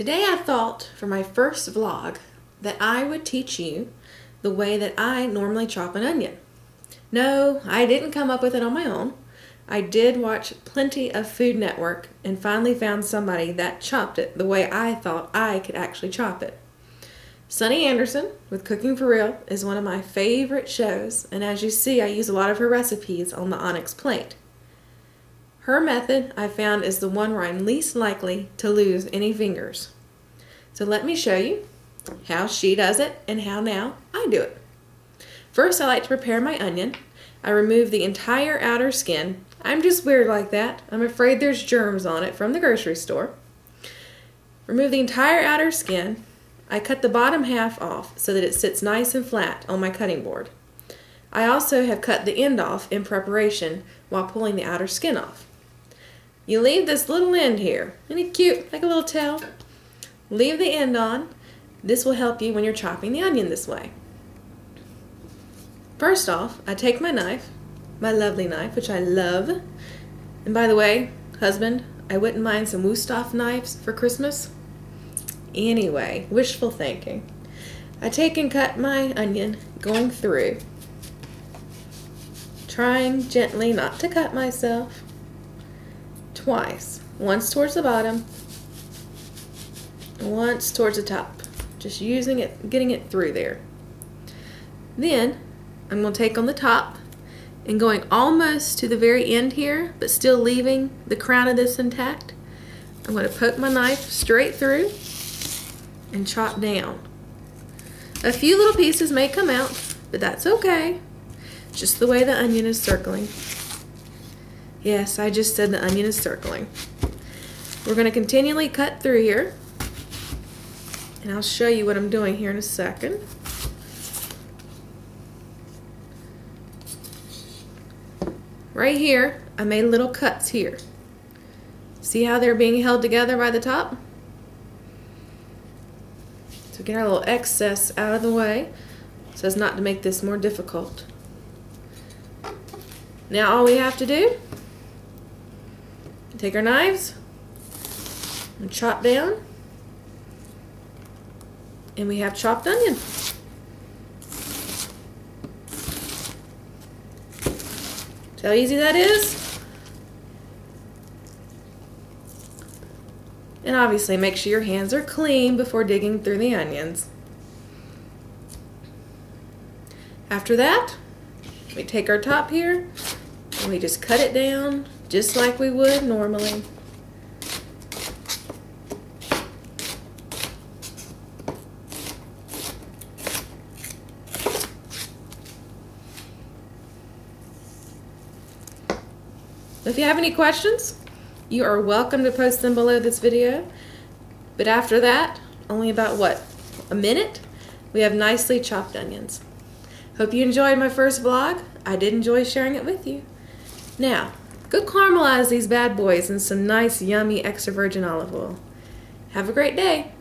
Today I thought for my first vlog that I would teach you the way that I normally chop an onion. No, I didn't come up with it on my own. I did watch plenty of Food Network and finally found somebody that chopped it the way I thought I could actually chop it. Sunny Anderson with Cooking for Real is one of my favorite shows, and as you see, I use a lot of her recipes on the Onyx plate. Her method I found is the one where I'm least likely to lose any fingers. So let me show you how she does it and how now I do it. First I like to prepare my onion. I remove the entire outer skin. I'm just weird like that. I'm afraid there's germs on it from the grocery store. Remove the entire outer skin. I cut the bottom half off so that it sits nice and flat on my cutting board. I also have cut the end off in preparation while pulling the outer skin off. You leave this little end here. Isn't it cute? Like a little tail. Leave the end on. This will help you when you're chopping the onion this way. First off, I take my knife, my lovely knife, which I love. And by the way, husband, I wouldn't mind some Wusthof knives for Christmas. Anyway, wishful thinking. I take and cut my onion going through, trying gently not to cut myself twice. Once towards the bottom, once towards the top. Just using it, getting it through there. Then I'm going to take on the top and going almost to the very end here, but still leaving the crown of this intact. I'm going to poke my knife straight through and chop down. A few little pieces may come out, but that's okay. Just the way the onion is circling. Yes, I just said the onion is circling. We're going to continually cut through here. And I'll show you what I'm doing here in a second. Right here, I made little cuts here. See how they're being held together by the top? So get our little excess out of the way so as not to make this more difficult. Now all we have to do Take our knives and chop down. And we have chopped onion. See how easy that is? And obviously make sure your hands are clean before digging through the onions. After that, we take our top here and we just cut it down just like we would normally. If you have any questions, you are welcome to post them below this video. But after that, only about what, a minute, we have nicely chopped onions. Hope you enjoyed my first vlog. I did enjoy sharing it with you. Now, Go caramelize these bad boys in some nice, yummy extra virgin olive oil. Have a great day.